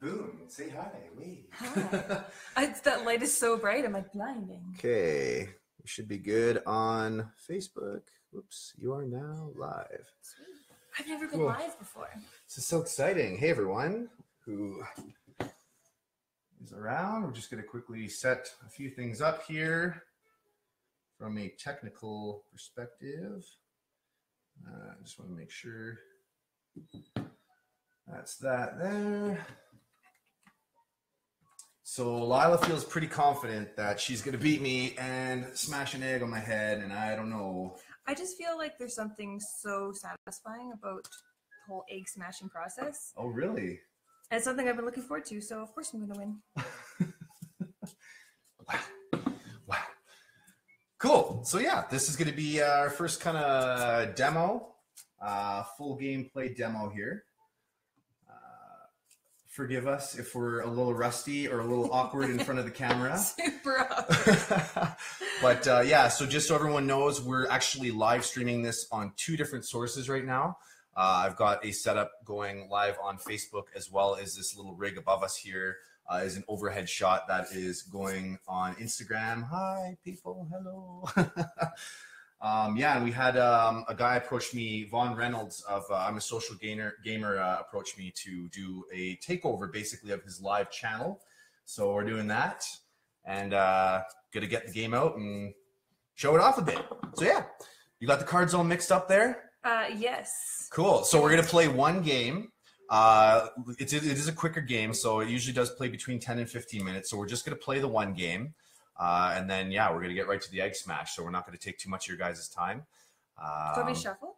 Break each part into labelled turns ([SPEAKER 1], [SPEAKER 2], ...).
[SPEAKER 1] Boom. Say hi. Wait.
[SPEAKER 2] Hi. It's that light is so bright, I'm like blinding.
[SPEAKER 1] Okay. We should be good on Facebook. Whoops. You are now live.
[SPEAKER 2] Sweet. I've never been
[SPEAKER 1] Cool.
[SPEAKER 2] live before.
[SPEAKER 1] This is so exciting. Hey, everyone who is around. We're just going to quickly set a few things up here from a technical perspective. Uh, I just want to make sure that's that there. So Lila feels pretty confident that she's going to beat me and smash an egg on my head, and I don't know.
[SPEAKER 2] I just feel like there's something so satisfying about the whole egg smashing process.
[SPEAKER 1] Oh, really?
[SPEAKER 2] And it's something I've been looking forward to, so of course I'm gonna win.
[SPEAKER 1] Wow. Wow. Cool. So yeah, this is going to be our first kind of demo, uh, full gameplay demo here. Forgive us if we're a little rusty or a little awkward in front of the camera.
[SPEAKER 2] Super
[SPEAKER 1] but uh, yeah, so just so everyone knows, we're actually live streaming this on two different sources right now. Uh, I've got a setup going live on Facebook as well as this little rig above us here uh, is an overhead shot that is going on Instagram. Hi, people. Hello. um, yeah, and we had um, a guy approach me, Vaughn Reynolds of uh, I'm a Social Gamer, gamer uh, approached me to do a takeover basically of his live channel. So we're doing that and uh, going to get the game out and show it off a bit. So yeah, you got the cards all mixed up there?
[SPEAKER 2] Uh, yes.
[SPEAKER 1] Cool. So we're gonna play one game. Uh, it's it is a quicker game, so it usually does play between ten and fifteen minutes. So we're just gonna play the one game, uh, and then yeah, we're gonna get right to the egg smash. So we're not gonna take too much of your guys' time.
[SPEAKER 2] Do you want me
[SPEAKER 1] Um,
[SPEAKER 2] to shuffle?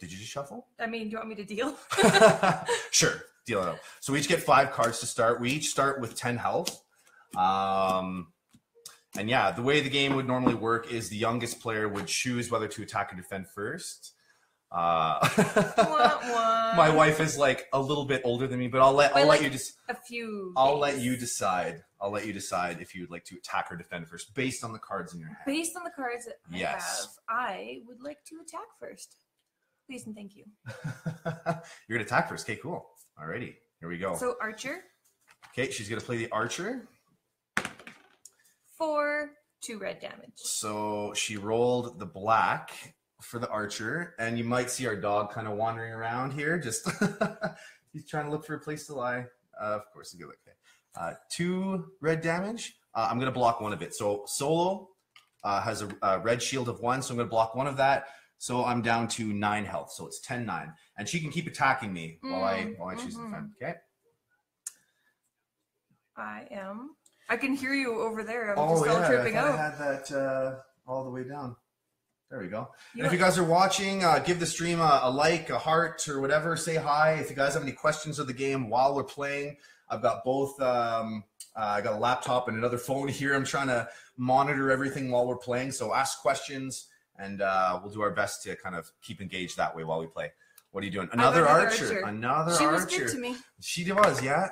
[SPEAKER 1] did you just shuffle?
[SPEAKER 2] I mean, do you want me to deal?
[SPEAKER 1] sure, deal it out. So we each get five cards to start. We each start with ten health. Um, and yeah, the way the game would normally work is the youngest player would choose whether to attack or defend first. Uh, my wife is like a little bit older than me, but I'll let
[SPEAKER 2] By,
[SPEAKER 1] I'll
[SPEAKER 2] like,
[SPEAKER 1] let you just
[SPEAKER 2] A few.
[SPEAKER 1] I'll let you decide. I'll let you decide if you would like to attack or defend first, based on the cards in your hand.
[SPEAKER 2] Based on the cards that I
[SPEAKER 1] Yes.
[SPEAKER 2] have, I would like to attack first. Please and thank you.
[SPEAKER 1] You're gonna attack first. Okay, cool. Alrighty, here we go.
[SPEAKER 2] So Archer
[SPEAKER 1] okay, she's gonna play the archer.
[SPEAKER 2] for two red damage.
[SPEAKER 1] So she rolled the black for the archer, and you might see our dog kind of wandering around here. Just he's trying to look for a place to lie. Uh, of course, a good look. Okay. Uh, two red damage. Uh, I'm gonna block one of it. So solo uh, has a, a red shield of one, so I'm gonna block one of that. So I'm down to nine health. So it's 10 9. And she can keep attacking me while I
[SPEAKER 2] Mm,
[SPEAKER 1] while I choose to
[SPEAKER 2] mhm.
[SPEAKER 1] defend. Okay.
[SPEAKER 2] I am. I can hear you over there. I'm
[SPEAKER 1] Oh
[SPEAKER 2] just all
[SPEAKER 1] yeah, I
[SPEAKER 2] tripping
[SPEAKER 1] thought I
[SPEAKER 2] out.
[SPEAKER 1] had that uh, all the way down. There we go.
[SPEAKER 2] You
[SPEAKER 1] And if you guys are watching, uh, give the stream a, a like, a heart, or whatever. Say hi. If you guys have any questions of the game while we're playing, I've got both. Um, uh, I got a laptop and another phone here. I'm trying to monitor everything while we're playing. So ask questions, and uh, we'll do our best to kind of keep engaged that way while we play. What are you doing? Another,
[SPEAKER 2] another
[SPEAKER 1] archer.
[SPEAKER 2] archer.
[SPEAKER 1] Another
[SPEAKER 2] she was
[SPEAKER 1] archer.
[SPEAKER 2] good to me.
[SPEAKER 1] She was, yeah.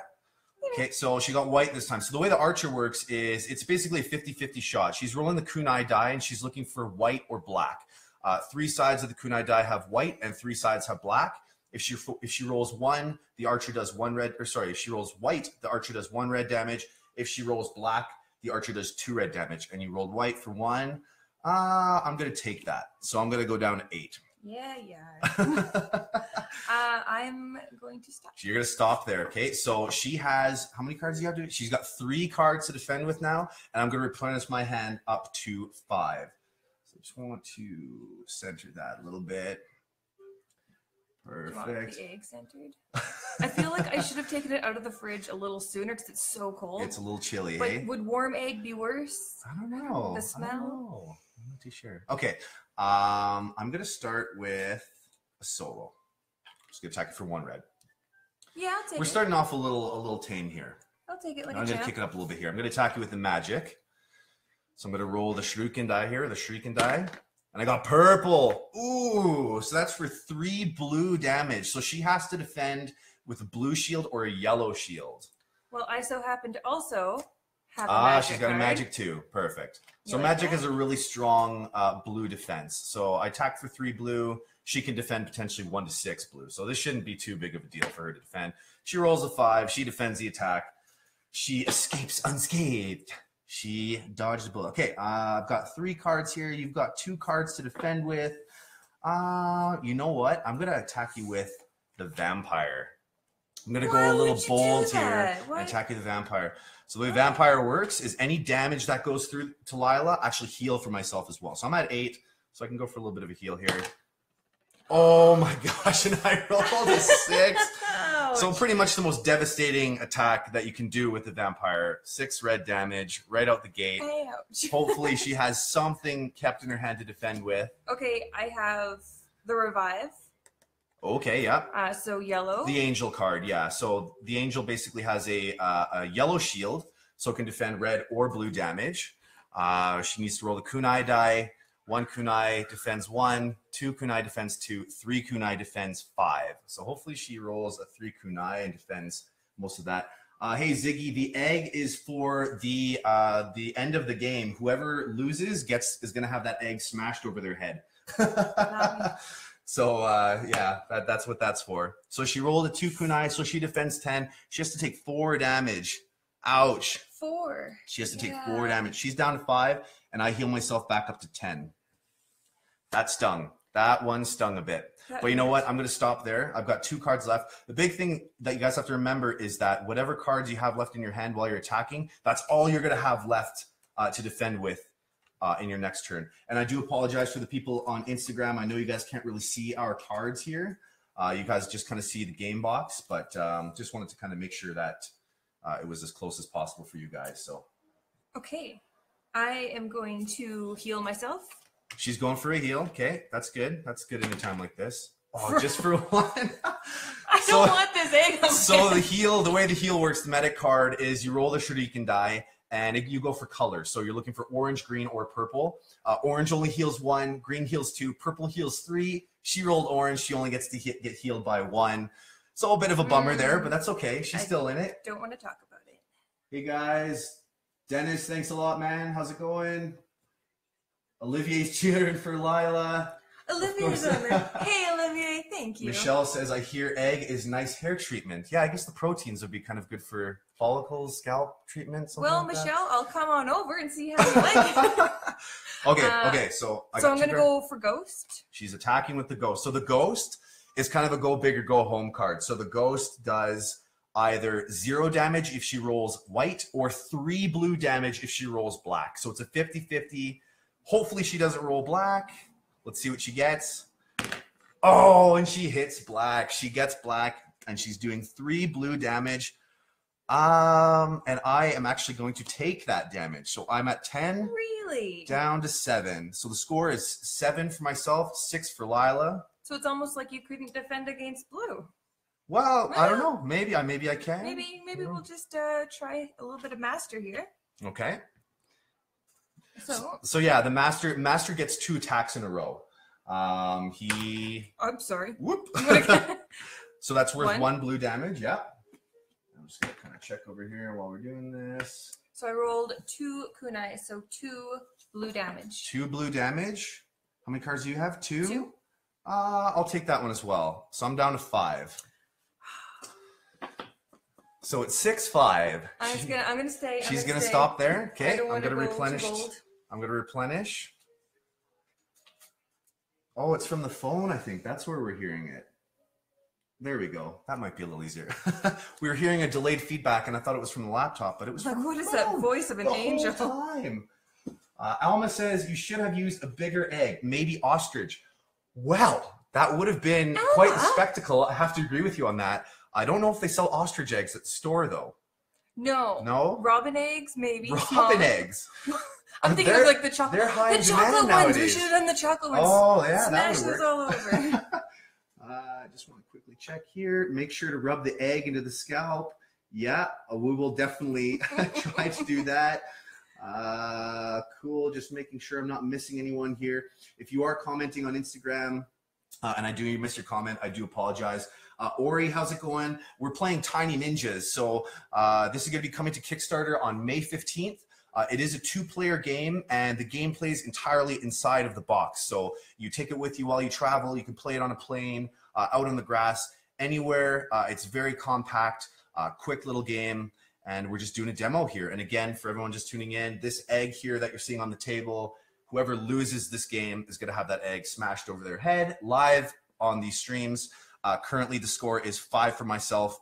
[SPEAKER 1] Okay, so she got white this time. So the way the archer works is it's basically a 50-50 shot. She's rolling the kunai die and she's looking for white or black. Uh, three sides of the kunai die have white and three sides have black. If she if she rolls one, the archer does one red. Or sorry, if she rolls white, the archer does one red damage. If she rolls black, the archer does two red damage. And you rolled white for one. Uh, I'm gonna take that. So I'm gonna go down to eight.
[SPEAKER 2] Yeah, yeah. uh, I'm going to stop.
[SPEAKER 1] You're gonna stop there, okay? So she has how many cards do you have to? She's got three cards to defend with now, and I'm gonna replenish my hand up to five. So I just want to center that a little bit.
[SPEAKER 2] Do you want
[SPEAKER 1] Perfect.
[SPEAKER 2] the egg centered? I feel like I should have taken it out of the fridge a little sooner because it's so cold.
[SPEAKER 1] It's a little chilly,
[SPEAKER 2] but
[SPEAKER 1] eh?
[SPEAKER 2] would warm egg be worse?
[SPEAKER 1] I don't know.
[SPEAKER 2] The
[SPEAKER 1] I don't
[SPEAKER 2] smell?
[SPEAKER 1] know. I'm not too sure. Okay, um, I'm gonna start with a solo. Just gonna attack it for one red.
[SPEAKER 2] Yeah, I'll take
[SPEAKER 1] We're
[SPEAKER 2] it.
[SPEAKER 1] starting off a little a little tame here.
[SPEAKER 2] I'll take it like
[SPEAKER 1] I'm going to kick it up a little bit here. I'm going to attack you with the magic. So I'm going to roll the Shuriken die here, the Shuriken die. And I got purple. Ooh, so that's for three blue damage. So she has to defend with a blue shield or a yellow shield.
[SPEAKER 2] Well, I so happen to also
[SPEAKER 1] Ah,
[SPEAKER 2] magic
[SPEAKER 1] she's got a magic too. Perfect.
[SPEAKER 2] You
[SPEAKER 1] So
[SPEAKER 2] like
[SPEAKER 1] magic
[SPEAKER 2] that?
[SPEAKER 1] has a really strong uh, blue defense. So I attack for three blue. she can defend potentially one to six blue. So this shouldn't be too big of a deal for her to defend. She rolls a five. She defends the attack. She escapes unscathed. She dodged the bullet. Okay, uh, I've got three cards here. You've got two cards to defend with. Uh, you know what? I'm gonna attack you with the vampire. I'm gonna
[SPEAKER 2] Why
[SPEAKER 1] go a little
[SPEAKER 2] would you do
[SPEAKER 1] bold here and attack you the vampire. So the way vampire works is any damage that goes through to Lila actually heal for myself as well. So I'm at eight, so I can go for a little bit of a heal here. Oh my gosh, and I rolled a six. So pretty much the most devastating attack that you can do with the vampire. Six red damage right out the gate.
[SPEAKER 2] Ouch.
[SPEAKER 1] Hopefully she has something kept in her hand to defend with.
[SPEAKER 2] Okay, I have the revive.
[SPEAKER 1] Okay, yeah.
[SPEAKER 2] Uh, so yellow.
[SPEAKER 1] The angel card, yeah. So the angel basically has a, uh, a yellow shield, so it can defend red or blue damage. Uh, she needs to roll the kunai die. One kunai defends one, two kunai defends two, three kunai defends five. So hopefully she rolls a three kunai and defends most of that. Uh, hey Ziggy, the egg is for the uh, the end of the game. Whoever loses gets is going to have that egg smashed over their head. so uh, yeah, that, that's what that's for. So she rolled a two kunai, so she defends ten. She has to take four damage. Ouch.
[SPEAKER 2] Four.
[SPEAKER 1] She has to take
[SPEAKER 2] Yeah.
[SPEAKER 1] four damage. She's down to five, and I heal myself back up to ten. That stung. That one stung a bit.
[SPEAKER 2] That
[SPEAKER 1] But you know what? I'm going to stop there. I've got two cards left. The big thing that you guys have to remember is that whatever cards you have left in your hand while you're attacking, that's all you're going to have left uh, to defend with uh, in your next turn. And I do apologize for the people on Instagram. I know you guys can't really see our cards here. Uh, you guys just kind of see the game box, but um, just wanted to kind of make sure that uh, it was as close as possible for you guys. So
[SPEAKER 2] Okay. I am going to heal myself.
[SPEAKER 1] she's going for a heal. Okay, that's good. That's good in a time like this. Oh, just for one.
[SPEAKER 2] I
[SPEAKER 1] So-
[SPEAKER 2] don't want this egg.
[SPEAKER 1] so the heal, the way the heal works, the medic card is you roll the shuriken die and it, you go for colors. So you're looking for orange, green, or purple. Uh, orange only heals one, green heals two, purple heals three. She rolled orange. She only gets to hit, get healed by one. So a bit of a bummer there, but that's okay. She's
[SPEAKER 2] I-
[SPEAKER 1] still in it.
[SPEAKER 2] don't want to talk about it.
[SPEAKER 1] Hey guys, Dennis, thanks a lot, man. How's it going? Olivier's cheering for Lila.
[SPEAKER 2] Olivia's
[SPEAKER 1] course.
[SPEAKER 2] on there. Hey, Olivier, thank you.
[SPEAKER 1] Michelle says, I hear egg is nice hair treatment. Yeah, I guess the proteins would be kind of good for follicles, scalp treatment. something
[SPEAKER 2] Well,
[SPEAKER 1] like that.
[SPEAKER 2] Michelle, I'll come on over and see how you like it.
[SPEAKER 1] okay,
[SPEAKER 2] Uh,
[SPEAKER 1] okay. So, I
[SPEAKER 2] so I'm gonna go for ghost.
[SPEAKER 1] She's attacking with the ghost. So the ghost is kind of a go big or go home card. So the ghost does either zero damage if she rolls white or three blue damage if she rolls black. So it's a 50 50. Hopefully she doesn't roll black. Let's see what she gets. Oh, and she hits black. She gets black and she's doing three blue damage. Um, and I am actually going to take that damage. So I'm at 10
[SPEAKER 2] Really?
[SPEAKER 1] down to seven. So the score is seven for myself, six for Lila.
[SPEAKER 2] So it's almost like you couldn't defend against blue.
[SPEAKER 1] Well, I don't know. Maybe I maybe I can.
[SPEAKER 2] Maybe maybe we'll just uh, try a little bit of master here.
[SPEAKER 1] Okay.
[SPEAKER 2] So
[SPEAKER 1] So yeah, the master master gets two attacks in a row. Um, he
[SPEAKER 2] I'm sorry.
[SPEAKER 1] whoop. So that's worth
[SPEAKER 2] One.
[SPEAKER 1] one. blue damage. Yeah. I'm just gonna check over here while we're doing this.
[SPEAKER 2] so I rolled two kunai, so two blue damage.
[SPEAKER 1] Two blue damage. How many cards do you have? Two.
[SPEAKER 2] Two.
[SPEAKER 1] Uh, I'll take that one as well. So I'm down to five. So it's six five.
[SPEAKER 2] I'm just gonna I'm gonna stay.
[SPEAKER 1] She's gonna
[SPEAKER 2] stay.
[SPEAKER 1] stop there. Okay, I'm gonna
[SPEAKER 2] go
[SPEAKER 1] replenish. I'm gonna replenish. Oh, it's from the phone. I think that's where we're hearing it. There we go. That might be a little easier. we were hearing a delayed feedback, and I thought it was from the laptop, but it was
[SPEAKER 2] Like what is that voice of an
[SPEAKER 1] the
[SPEAKER 2] angel?
[SPEAKER 1] whole time. Uh, Alma says you should have used a bigger egg, maybe ostrich. Well, that would have been quite
[SPEAKER 2] a
[SPEAKER 1] spectacle. I have to agree with you on that. I don't know if they sell ostrich eggs at the store though.
[SPEAKER 2] No.
[SPEAKER 1] No,
[SPEAKER 2] Robin eggs, maybe.
[SPEAKER 1] robin
[SPEAKER 2] small.
[SPEAKER 1] eggs.
[SPEAKER 2] I'm thinking
[SPEAKER 1] They're-
[SPEAKER 2] of like the chocolate.
[SPEAKER 1] they're high
[SPEAKER 2] the chocolate ones. We should have done the chocolate ones.
[SPEAKER 1] Oh yeah, that
[SPEAKER 2] Smash
[SPEAKER 1] would
[SPEAKER 2] those
[SPEAKER 1] work.
[SPEAKER 2] all over.
[SPEAKER 1] Uh, just want quickly check here. Make sure to rub the egg into the scalp. Yeah, uh, we will definitely try to do that. Uh, cool. Just making sure I'm not missing anyone here. If you are commenting on Instagram, uh, and I do miss your comment, I do apologize. Uh, Ori, how's it going? We're playing Tiny Ninjas. So uh, this is going to be coming to Kickstarter on May 15th. Uh, it is a two-player game, and the game plays entirely inside of the box. So you take it with you while you travel. You can play it on a plane, uh, out on the grass, anywhere. Uh, it's very compact, uh, quick little game, and we're just doing a demo here. And again, for everyone just tuning in, this egg here that you're seeing on the table, whoever loses this game is going to have that egg smashed over their head live on these streams. Uh, currently, the score is five for myself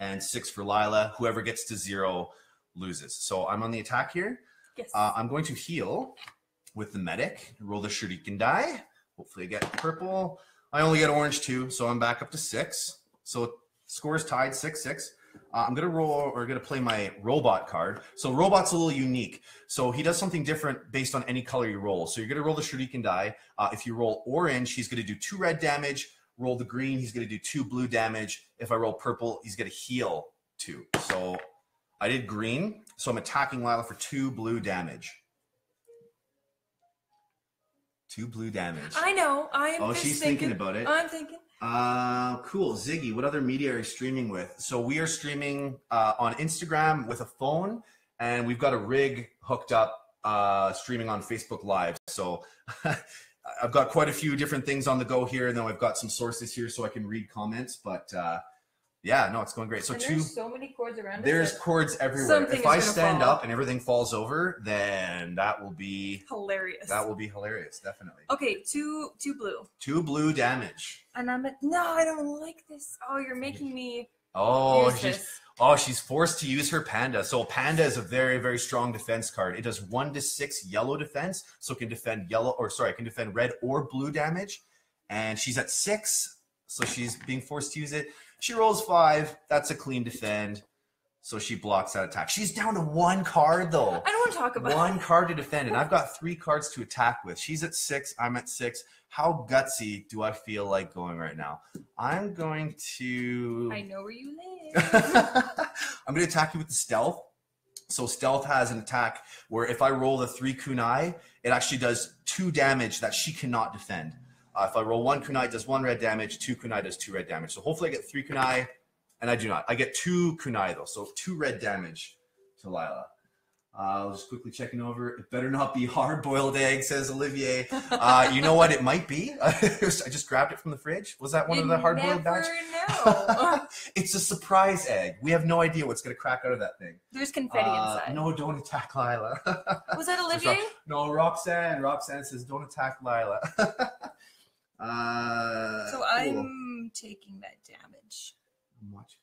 [SPEAKER 1] and six for Lila. Whoever gets to zero loses. So I'm on the attack here.
[SPEAKER 2] Yes.
[SPEAKER 1] Uh, I'm going to heal with the medic. Roll the shuriken die. Hopefully, I get purple. I only get orange too, so I'm back up to six. So score is tied six six. Uh, I'm gonna roll or gonna play my robot card. So robot's a little unique. So he does something different based on any color you roll. So you're gonna roll the shuriken die. Uh, if you roll orange, he's gonna do two red damage. Roll the green, he's gonna do two blue damage. If I roll purple, he's gonna heal two. So I did green, so I'm attacking Lila for two blue damage. Two blue damage.
[SPEAKER 2] I know. I'm
[SPEAKER 1] Oh, she's
[SPEAKER 2] thinking,
[SPEAKER 1] thinking about it.
[SPEAKER 2] I'm thinking.
[SPEAKER 1] Uh, cool. Ziggy, what other media are you streaming with? So we are streaming uh, on Instagram with a phone, and we've got a rig hooked up uh, streaming on Facebook Live. So I've got quite a few different things on the go here, and then I've got some sources here so I can read comments. But uh, yeah, no, it's going great. So
[SPEAKER 2] and
[SPEAKER 1] two.
[SPEAKER 2] there's so many cords around.
[SPEAKER 1] There's cords everywhere.
[SPEAKER 2] Something
[SPEAKER 1] if I stand
[SPEAKER 2] fall.
[SPEAKER 1] up and everything falls over, then that will be
[SPEAKER 2] hilarious.
[SPEAKER 1] that will be hilarious. Definitely.
[SPEAKER 2] Okay, two two blue.
[SPEAKER 1] Two blue damage.
[SPEAKER 2] And I'm at, no, I don't like this. Oh, you're making me
[SPEAKER 1] Oh, she's
[SPEAKER 2] this.
[SPEAKER 1] Oh, she's forced to use her panda. So panda is a very, very strong defense card. It does one to six yellow defense, so it can defend yellow or sorry, it can defend red or blue damage. And she's at six, so she's being forced to use it. She rolls five. That's a clean defend. So she blocks that attack. She's down to one card though.
[SPEAKER 2] I don't want to talk about
[SPEAKER 1] One card to defend, and I've got three cards to attack with. She's at six. I'm at six. How gutsy do I feel like going right now? I'm going to.
[SPEAKER 2] I know where you live.
[SPEAKER 1] I'm going to attack you with the stealth. So stealth has an attack where if I roll the three kunai, it actually does two damage that she cannot defend. Uh, if I roll one kunai, it does one red damage. Two kunai does two red damage. So hopefully I get three kunai, and I do not. I get two kunai though, so two red damage to Lila. Uh, I'll just quickly checking over. It better not be hard-boiled egg, says Olivier. Uh, you know what? It might be. I just grabbed it from the fridge. Was that one
[SPEAKER 2] you
[SPEAKER 1] of the hard-boiled
[SPEAKER 2] never
[SPEAKER 1] bags?
[SPEAKER 2] know.
[SPEAKER 1] it's a surprise egg. We have no idea what's going to crack out of that thing.
[SPEAKER 2] There's confetti
[SPEAKER 1] Uh,
[SPEAKER 2] inside.
[SPEAKER 1] No, don't attack Lila.
[SPEAKER 2] Was that Olivier?
[SPEAKER 1] no, Roxanne. Roxanne says, don't attack Lila. Uh,
[SPEAKER 2] So
[SPEAKER 1] cool.
[SPEAKER 2] I'm taking that damage.
[SPEAKER 1] Watch.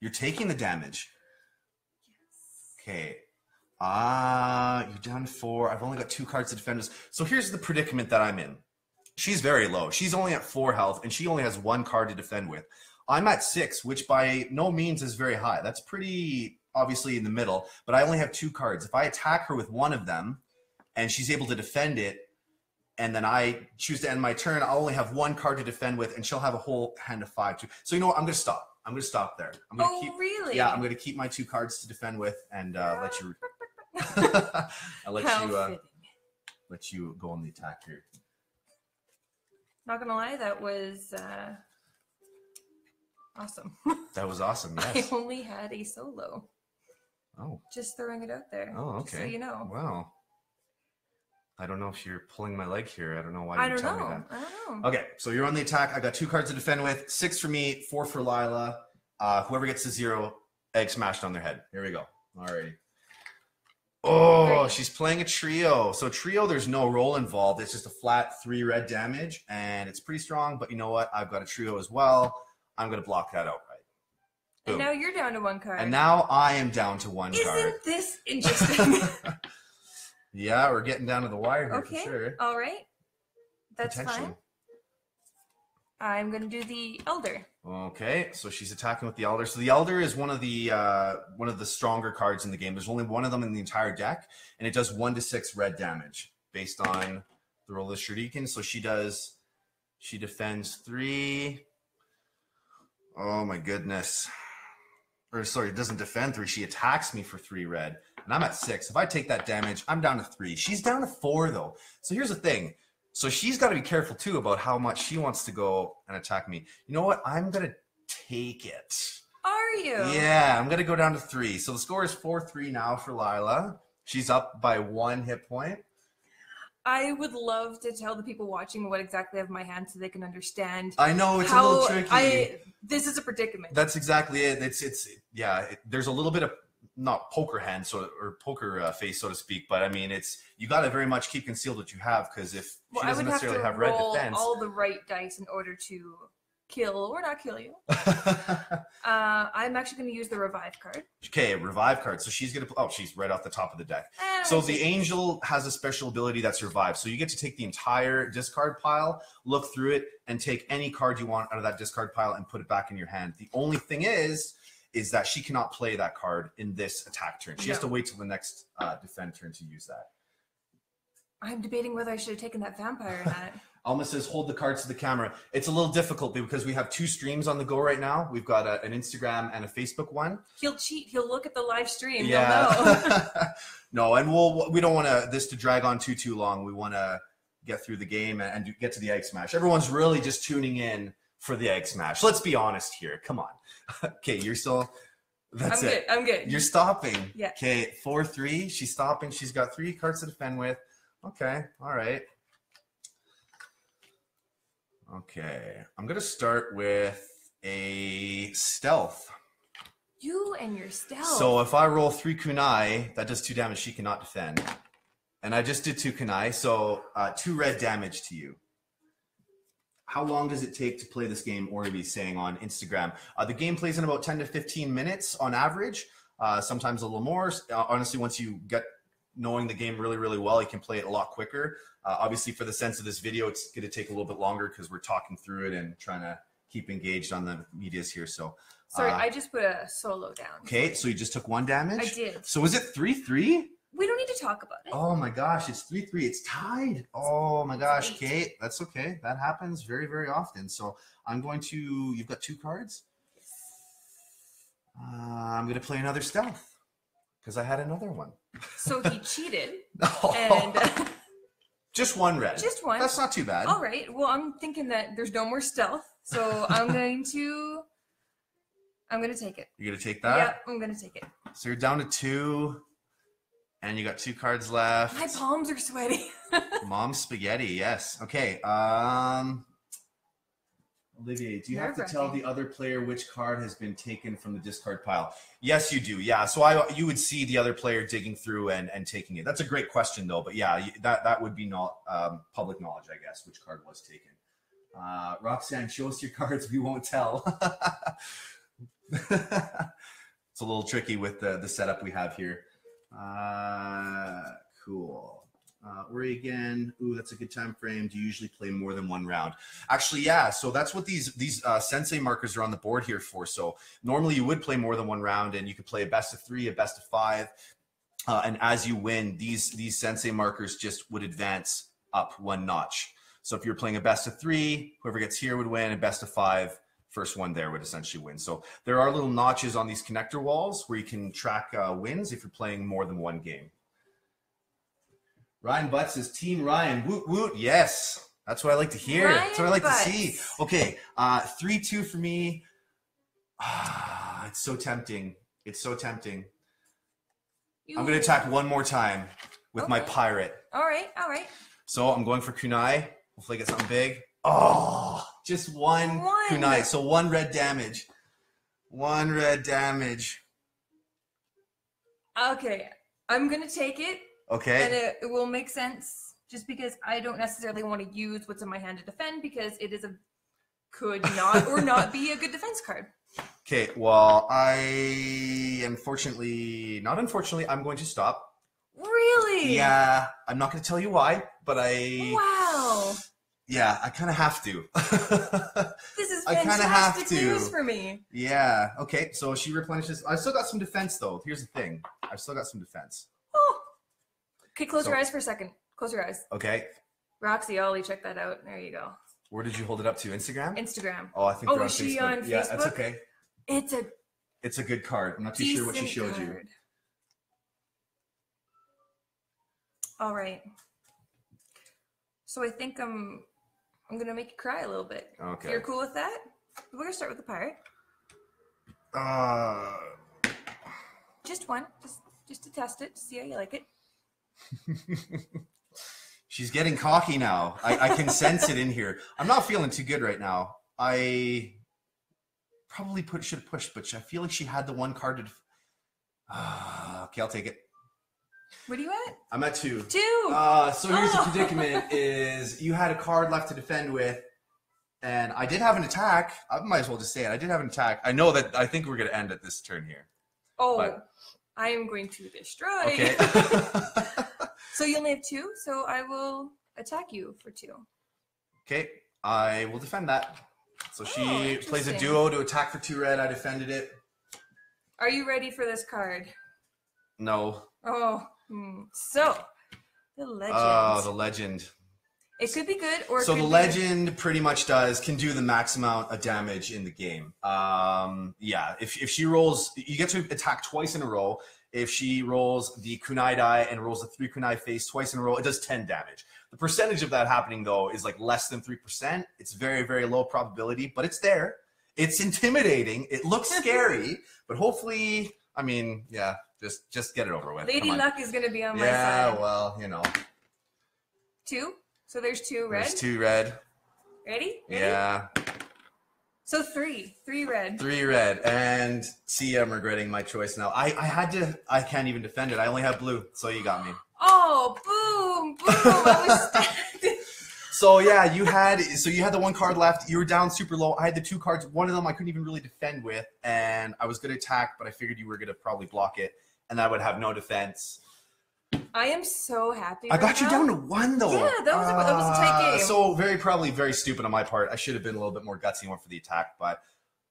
[SPEAKER 1] You're taking the damage.
[SPEAKER 2] Yes.
[SPEAKER 1] Okay. Ah, you're down four. I've only got two cards to defend us. So here's the predicament that I'm in. She's very low. She's only at four health, and she only has one card to defend with. I'm at six, which by no means is very high. That's pretty obviously in the middle, but I only have two cards. If I attack her with one of them and she's able to defend it, and then I choose to end my turn, I'll only have one card to defend with, and she'll have a whole hand of five too. So you know what? I'm gonna stop. I'm gonna stop there. I'm gonna
[SPEAKER 2] Oh,
[SPEAKER 1] keep
[SPEAKER 2] really?
[SPEAKER 1] yeah, I'm going to keep my two cards to defend with and uh, let you. I'll let
[SPEAKER 2] How
[SPEAKER 1] you uh, let you go on the attack here.
[SPEAKER 2] Not gonna lie, that was uh, awesome.
[SPEAKER 1] That was awesome.
[SPEAKER 2] I only had a solo.
[SPEAKER 1] Oh.
[SPEAKER 2] Just throwing it out there.
[SPEAKER 1] Oh.
[SPEAKER 2] just
[SPEAKER 1] Okay.
[SPEAKER 2] So you know.
[SPEAKER 1] Wow. I don't know if you're pulling my leg here. I don't know why
[SPEAKER 2] I you're
[SPEAKER 1] telling
[SPEAKER 2] know.
[SPEAKER 1] me that.
[SPEAKER 2] I don't know.
[SPEAKER 1] Okay, so you're on the attack. I got two cards to defend with. Six for me, four for Lila. Uh, whoever gets to zero, egg smashed on their head. Here we go. Alrighty. Oh, she's playing a trio. So trio, there's no roll involved. It's just a flat three red damage, and it's pretty strong. But you know what? I've got a trio as well. I'm gonna block that outright.
[SPEAKER 2] And now you're down to one card.
[SPEAKER 1] And now I am down to one
[SPEAKER 2] Isn't
[SPEAKER 1] card.
[SPEAKER 2] this interesting?
[SPEAKER 1] yeah, we're getting down to the wire here
[SPEAKER 2] okay.
[SPEAKER 1] for sure.
[SPEAKER 2] All right. That's fine. I'm gonna do the elder.
[SPEAKER 1] Okay, so she's attacking with the Elder. So the Elder is one of the uh, one of the stronger cards in the game. There's only one of them in the entire deck, and it does one to six red damage based on the roll of Shuriken. So she does, she defends three. Oh my goodness! Or sorry, it doesn't defend three. She attacks me for three red, and I'm at six. If I take that damage, I'm down to three. She's down to four though. So here's the thing. So she's got to be careful too about how much she wants to go and attack me. You know what? I'm gonna take it.
[SPEAKER 2] Are you?
[SPEAKER 1] Yeah, I'm gonna go down to three. So the score is four three now for Lila. She's up by one hit point.
[SPEAKER 2] I would love to tell the people watching what exactly I have in my hand so they can understand
[SPEAKER 1] I know it's a little tricky.
[SPEAKER 2] I. This is a predicament.
[SPEAKER 1] That's exactly it. It's it's yeah. It, there's a little bit of not poker hand so or poker uh, face so to speak, but I mean it's you got to very much keep concealed what you have because if
[SPEAKER 2] well,
[SPEAKER 1] she doesn't
[SPEAKER 2] would have to
[SPEAKER 1] necessarily have, red defense.
[SPEAKER 2] all the right dice in order to kill or not kill you. Uh, I'm actually going to use the revive card.
[SPEAKER 1] okay, revive card. So she's gonna. Oh, she's right off the top of the deck.
[SPEAKER 2] And
[SPEAKER 1] So the angel has a special ability that's revive. So you get to take the entire discard pile, look through it, and take any card you want out of that discard pile and put it back in your hand. The only thing is, is that she cannot play that card in this attack turn. She has to wait till the next uh, defend turn to use that.
[SPEAKER 2] I'm debating whether I should have taken that vampire or not.
[SPEAKER 1] Alma says, hold the cards to the camera. It's a little difficult because we have two streams on the go right now. We've got a, an Instagram and a Facebook one.
[SPEAKER 2] He'll cheat. He'll look at the live stream. He'll know.
[SPEAKER 1] no, and we'll we don't want to this to drag on too too long. We want to get through the game and, and get to the egg smash. Everyone's really just tuning in for the egg smash. Let's be honest here. Come on. Okay, you're still. That's
[SPEAKER 2] I'm
[SPEAKER 1] it.
[SPEAKER 2] good. I'm good.
[SPEAKER 1] You're stopping.
[SPEAKER 2] Yeah.
[SPEAKER 1] Okay, four three. She's stopping. She's got three cards to defend with. Okay. All right. Okay. I'm gonna start with a stealth.
[SPEAKER 2] You and your stealth.
[SPEAKER 1] So if I roll three kunai, that does two damage. She cannot defend. And I just did two kunai, so uh, two red damage to you. How long does it take to play this game? Orby saying on Instagram. Uh, the game plays in about 10 to 15 minutes on average. Uh, sometimes a little more. Uh, honestly, once you get knowing the game really, really well, you can play it a lot quicker. Uh, obviously, for the sense of this video, it's going to take a little bit longer because we're talking through it and trying to keep engaged on the medias here. So,
[SPEAKER 2] Sorry,
[SPEAKER 1] uh,
[SPEAKER 2] I just put a solo down.
[SPEAKER 1] okay, so you just took one damage.
[SPEAKER 2] I did.
[SPEAKER 1] So was it three three?
[SPEAKER 2] We don't need to talk about it.
[SPEAKER 1] Oh my gosh, it's three three. It's tied. Oh my gosh. Kate, that's okay. That happens very very often. So I'm going to. You've got two cards. Uh, I'm going to play another stealth because I had another one.
[SPEAKER 2] So he cheated, and uh,
[SPEAKER 1] just one red.
[SPEAKER 2] just one.
[SPEAKER 1] That's not too bad.
[SPEAKER 2] All right. Well, I'm thinking that there's no more stealth, so I'm going to. I'm gonna take it.
[SPEAKER 1] You're going to take that.
[SPEAKER 2] Yeah, I'm gonna take it.
[SPEAKER 1] So you're down to two, and you got two cards left.
[SPEAKER 2] My palms are sweaty.
[SPEAKER 1] Mom's spaghetti. Yes. Okay. Um, Olivier, do you have to tell the other player which card has been taken from the discard pile? Yes, you do. Yeah. So I, you would see the other player digging through and, and taking it. That's a great question, though. But yeah, that that would be not um, public knowledge, I guess, which card was taken. Uh, Roxanne, show us your cards. We won't tell. it's a little tricky with the the setup we have here. Uh, cool. Uh, Ori again. Ooh, that's a good time frame. Do you usually play more than one round? Actually, yeah. So that's what these these uh, sensei markers are on the board here for. So normally you would play more than one round, and you could play a best of three, a best of five, uh, and as you win, these these sensei markers just would advance up one notch. So if you're playing a best of three, whoever gets here would win. A best of five, first one there would essentially win. So there are little notches on these connector walls where you can track uh, wins if you're playing more than one game. Ryan Butts says, Team Ryan, woot woot. Yes, that's what I like to hear. that's what I
[SPEAKER 2] Ryan
[SPEAKER 1] like to see. Okay, uh, three two for me. Ah, it's so tempting. It's so tempting. I'm gonna
[SPEAKER 2] You-
[SPEAKER 1] attack one more time with my pirate.
[SPEAKER 2] All right, all right.
[SPEAKER 1] So I'm going for kunai. Hopefully, I get something big. Oh, just one,
[SPEAKER 2] One.
[SPEAKER 1] kunai. So one red damage. One red damage.
[SPEAKER 2] Okay, I'm gonna take it, and
[SPEAKER 1] Okay.
[SPEAKER 2] it, it will make sense. Just because I don't necessarily want to use what's in my hand to defend, because it is a could not or not be a good defense card.
[SPEAKER 1] Okay. Well, I unfortunately, not unfortunately, I'm going to stop.
[SPEAKER 2] Really?
[SPEAKER 1] Yeah, I'm not going to tell you why, but I,
[SPEAKER 2] Wow.
[SPEAKER 1] Yeah, I kind of have to.
[SPEAKER 2] This is
[SPEAKER 1] I kinda
[SPEAKER 2] fantastic
[SPEAKER 1] have to.
[SPEAKER 2] news for me.
[SPEAKER 1] yeah. Okay. So she replenishes. I still got some defense though. Here's the thing. I've still got some defense.
[SPEAKER 2] Oh. Okay, close your eyes for a second. Close your eyes.
[SPEAKER 1] Okay.
[SPEAKER 2] Roxy, Ollie, check that out. There you go.
[SPEAKER 1] Where did you hold it up to? Instagram?
[SPEAKER 2] Instagram.
[SPEAKER 1] Oh, I think
[SPEAKER 2] Oh, is she
[SPEAKER 1] Facebook.
[SPEAKER 2] on
[SPEAKER 1] Yeah, that's okay.
[SPEAKER 2] It's a
[SPEAKER 1] It's a good card. I'm not too sure what she showed you.
[SPEAKER 2] All right. So I think I'm I'm gonna make you cry a little bit.
[SPEAKER 1] Okay.
[SPEAKER 2] You're cool with that? We're gonna start with the pirate.
[SPEAKER 1] Uh,
[SPEAKER 2] Just one, just just to test it, to see how you like it.
[SPEAKER 1] She's getting cocky now. I, I can sense it in here. I'm not feeling too good right now. I probably put should have pushed, but I feel like she had the one card to. Def- Ah, okay, I'll take it.
[SPEAKER 2] What are you at?
[SPEAKER 1] I'm at two.
[SPEAKER 2] Two.
[SPEAKER 1] Uh, so here's the
[SPEAKER 2] Oh.
[SPEAKER 1] predicament: is you had a card left to defend with, and I did have an attack. I might as well just say it. I did have an attack. I know that. I think we're gonna end at this turn here.
[SPEAKER 2] oh,
[SPEAKER 1] but-
[SPEAKER 2] I am going to destroy.
[SPEAKER 1] Okay.
[SPEAKER 2] so you only have two, so I will attack you for two.
[SPEAKER 1] okay. I will defend that. So
[SPEAKER 2] Oh,
[SPEAKER 1] she plays a duo to attack for two red. I defended it.
[SPEAKER 2] Are you ready for this card?
[SPEAKER 1] No.
[SPEAKER 2] Oh, hmm. so the legend.
[SPEAKER 1] Oh, the legend.
[SPEAKER 2] it could be good or
[SPEAKER 1] So
[SPEAKER 2] could
[SPEAKER 1] the legend pretty much does can do the max amount of damage in the game. Um, yeah, if if she rolls, you get to attack twice in a row. If she rolls the kunai die and rolls the three kunai face twice in a row, it does ten damage. The percentage of that happening though is like less than three percent. It's very very low probability, but it's there. It's intimidating. It looks scary, but hopefully, I mean, yeah, just just get it over with.
[SPEAKER 2] Lady. Luck is going to be on my
[SPEAKER 1] Yeah,
[SPEAKER 2] side.
[SPEAKER 1] well, you know,
[SPEAKER 2] Two. So there's two red.
[SPEAKER 1] there's two red.
[SPEAKER 2] Ready? Ready?
[SPEAKER 1] Yeah.
[SPEAKER 2] So three. Three red.
[SPEAKER 1] Three red. And see, I'm regretting my choice now. I, I had to, I can't even defend it. I only have blue, so you got me.
[SPEAKER 2] Oh, boom, boom. I was stacked.
[SPEAKER 1] So yeah, you had, so you had the one card left. You were down super low. I had the two cards. One of them I couldn't even really defend with, and I was going to attack, but I figured you were going to probably block it, and I would have no defense.
[SPEAKER 2] I am so happy.
[SPEAKER 1] I
[SPEAKER 2] right
[SPEAKER 1] got you down to one though.
[SPEAKER 2] Yeah, that was a- that was a tight
[SPEAKER 1] Uh,
[SPEAKER 2] game.
[SPEAKER 1] So very probably very stupid on my part. I should have been a little bit more gutsy and went for the attack, but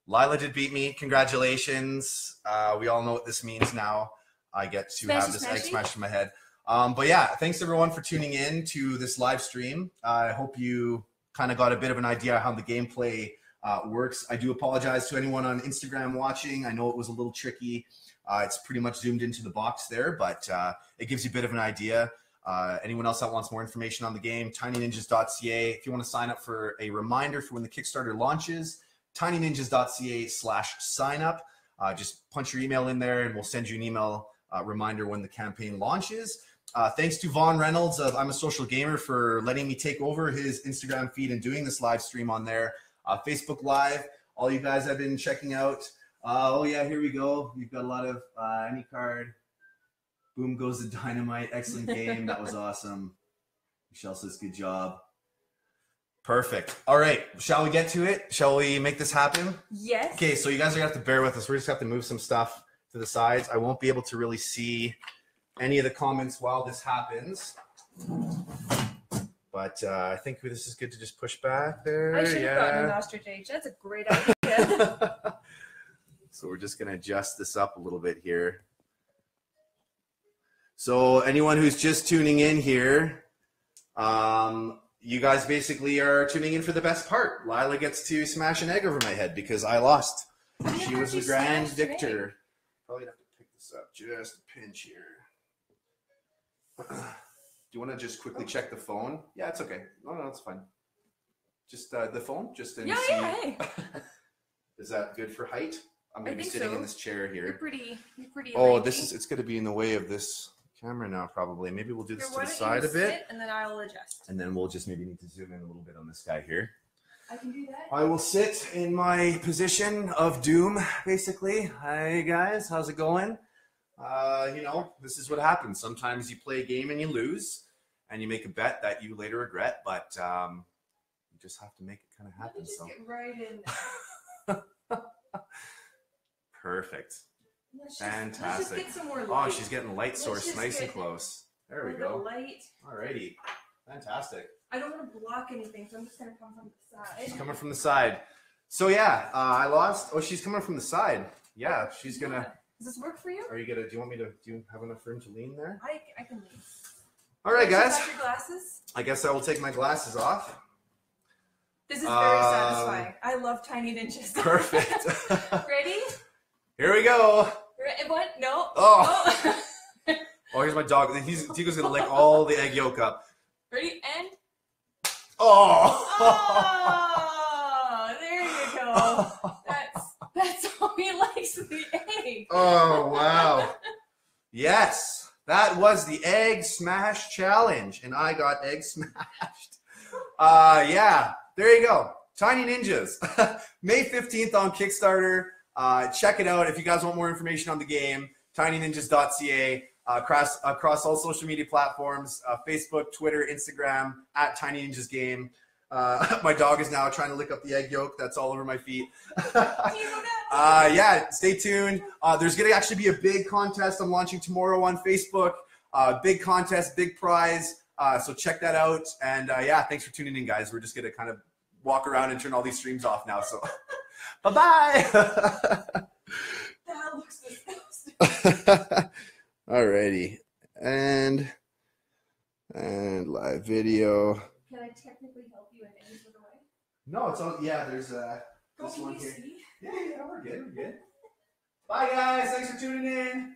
[SPEAKER 1] Lila did beat me. Congratulations. Uh, we all know what this means now. I get to
[SPEAKER 2] Smashy,
[SPEAKER 1] have this egg
[SPEAKER 2] smashy?
[SPEAKER 1] smashed in my head. Um, but yeah, thanks everyone for tuning in to this live stream. I hope you kind of got a bit of an idea how the gameplay uh, works. I do apologize to anyone on Instagram watching. I know it was a little tricky. Uh, it's pretty much zoomed into the box there, but uh, it gives you a bit of an idea. Uh, anyone else that wants more information on the game, tinyninjas.ca. If you want to sign up for a reminder for when the Kickstarter launches, tinyninjas.ca slash sign up. Uh, just punch your email in there and we'll send you an email uh, reminder when the campaign launches. Uh, thanks to Vaughn Reynolds of I'm a Social Gamer for letting me take over his Instagram feed and doing this live stream on there. Facebook Live, all you guys have been checking out. Uh, oh, yeah, here we go. We've got a lot of uh, any card. Boom goes the dynamite. Excellent game. That was awesome. Michelle says, good job. Perfect. All right. Shall we get to it? Shall we make this happen?
[SPEAKER 2] Yes.
[SPEAKER 1] Okay, so you guys are gonna have to bear with us. We're just gonna have to move some stuff to the sides. I won't be able to really see any of the comments while this happens. But uh, I think this is good to just push back there.
[SPEAKER 2] I should have gotten an ostrich age. That's a great idea.
[SPEAKER 1] so we're just gonna adjust this up a little bit here. So anyone who's just tuning in here, um, you guys basically are tuning in for the best part. Lila gets to smash an egg over my head because I lost. She was the grand
[SPEAKER 2] an egg.
[SPEAKER 1] victor. Probably have to pick this up just a pinch here. Do you want to just quickly check the phone? Yeah, it's okay. No, no, it's fine. Just uh, the phone, just to
[SPEAKER 2] Yeah, yeah, hey.
[SPEAKER 1] Is that good for height? I'm gonna be sitting
[SPEAKER 2] so.
[SPEAKER 1] in this chair here.
[SPEAKER 2] You're pretty. You're pretty.
[SPEAKER 1] Oh, this is it's gonna be in the way of this camera now, probably. Maybe we'll do this
[SPEAKER 2] Here,
[SPEAKER 1] to the side a bit,
[SPEAKER 2] And then I'll adjust.
[SPEAKER 1] and then we'll just maybe need to zoom in a little bit on this guy here.
[SPEAKER 2] I can do that.
[SPEAKER 1] I will sit in my position of doom, basically. Hi guys, how's it going? Uh, you know, this is what happens. Sometimes you play a game and you lose, and you make a bet that you later regret, but um, you just have to make it kind of happen.
[SPEAKER 2] just
[SPEAKER 1] So
[SPEAKER 2] get right in.
[SPEAKER 1] perfect.
[SPEAKER 2] Let's just, Let's
[SPEAKER 1] Fantastic.
[SPEAKER 2] just get some more
[SPEAKER 1] Oh, she's getting light
[SPEAKER 2] Let's
[SPEAKER 1] source nice and close. There we go.
[SPEAKER 2] Light.
[SPEAKER 1] Alrighty. Fantastic.
[SPEAKER 2] I don't want to block anything, so I'm just gonna come from the side.
[SPEAKER 1] She's coming from the side. So yeah, uh, I lost. Oh, she's coming from the side. Yeah, she's gonna.
[SPEAKER 2] Does this work for you?
[SPEAKER 1] Are you gonna? Do you want me to? Do you have enough room to lean there?
[SPEAKER 2] I, I can leave.
[SPEAKER 1] All right, guys.
[SPEAKER 2] your glasses.
[SPEAKER 1] I guess I will take my glasses off.
[SPEAKER 2] This is very
[SPEAKER 1] Um,
[SPEAKER 2] satisfying. I love tiny ninjas.
[SPEAKER 1] Perfect.
[SPEAKER 2] Ready?
[SPEAKER 1] Here we go.
[SPEAKER 2] What? No.
[SPEAKER 1] Oh.
[SPEAKER 2] Oh.
[SPEAKER 1] Oh, here's my dog. He's Tico's gonna lick all the egg yolk up.
[SPEAKER 2] Ready? And.
[SPEAKER 1] Oh.
[SPEAKER 2] Oh, there you go. That's that's how he likes the egg.
[SPEAKER 1] oh wow. Yes. That was the egg smash challenge, and I got egg smashed. Uh, yeah, there you go. Tiny Ninjas, May 15th on Kickstarter. Uh, check it out if you guys want more information on the game. TinyNinjas.ca uh, across across all social media platforms: uh, Facebook, Twitter, Instagram at Tiny Ninjas Game. Uh, my dog is now trying to lick up the egg yolk that's all over my feet. uh, yeah, stay tuned. Uh, there's going to actually be a big contest I'm launching tomorrow on Facebook. Uh, big contest, big prize. Uh, so check that out. And uh, yeah, thanks for tuning in, guys. We're just going to kind of walk around and turn all these streams off now. So bye bye.
[SPEAKER 2] That looks disgusting.
[SPEAKER 1] Alrighty. And and live video.
[SPEAKER 2] Can I technically help you in any sort of way?
[SPEAKER 1] No, it's all yeah, there's uh this
[SPEAKER 2] can
[SPEAKER 1] one
[SPEAKER 2] you
[SPEAKER 1] here.
[SPEAKER 2] see?
[SPEAKER 1] Yeah, yeah, we're good, we're good. Bye guys, thanks for tuning in.